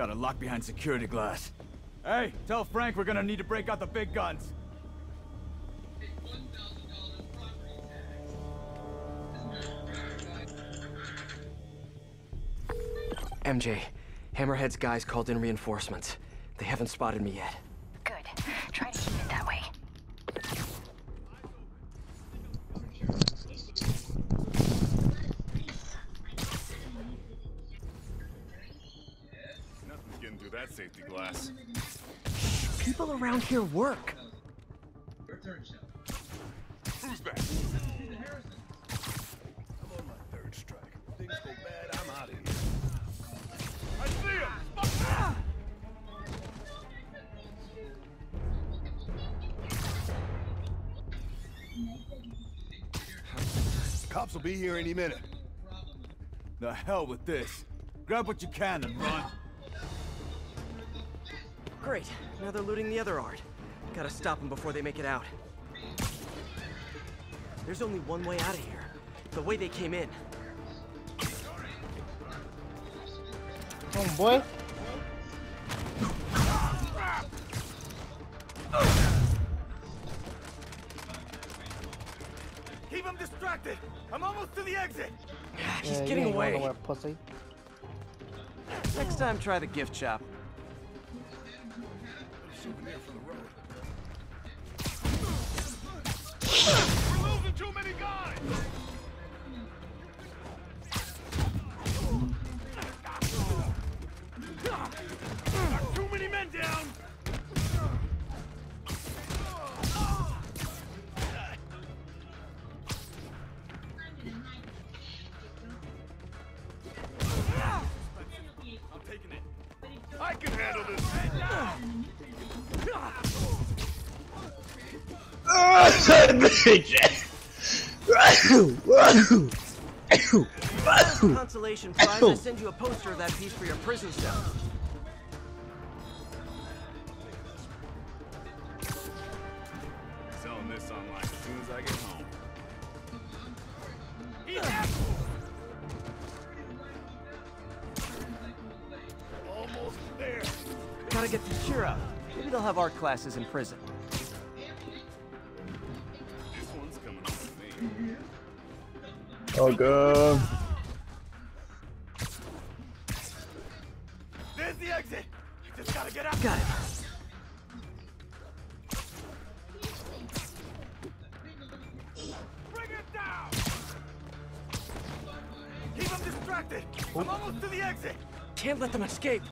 Got a lock behind security glass. Hey, tell Frank we're gonna need to break out the big guns. MJ, Hammerhead's guys called in reinforcements. They haven't spotted me yet. Good. Try to keep it that way. Nothing's getting through that safety glass. People around here work. Who's back? I'm on my third strike. Things go bad, I'm out of here. I see him! Fuck! Cops will be here any minute. The hell with this. Grab what you can and run. Great. Now they're looting the other art. Gotta stop them before they make it out. There's only one way out of here. The way they came in. Oh boy! Keep him distracted! I'm almost to the exit! He's Yeah, getting away. nowhere, pussy. Next time, try the gift shop. Souvenir from the road. We're losing too many guys! Got too many men down! I'm taking it. I can handle this. Consolation prize, I send you a poster of that piece for your prison cell. Selling this online as soon as I get home. Almost there. Gotta get the cheer up. Maybe they'll have art classes in prison. This one's coming on me. Oh god. There's the exit! I just gotta get out! Got it. Bring it down! Keep them distracted! I'm almost to the exit! Can't let them escape.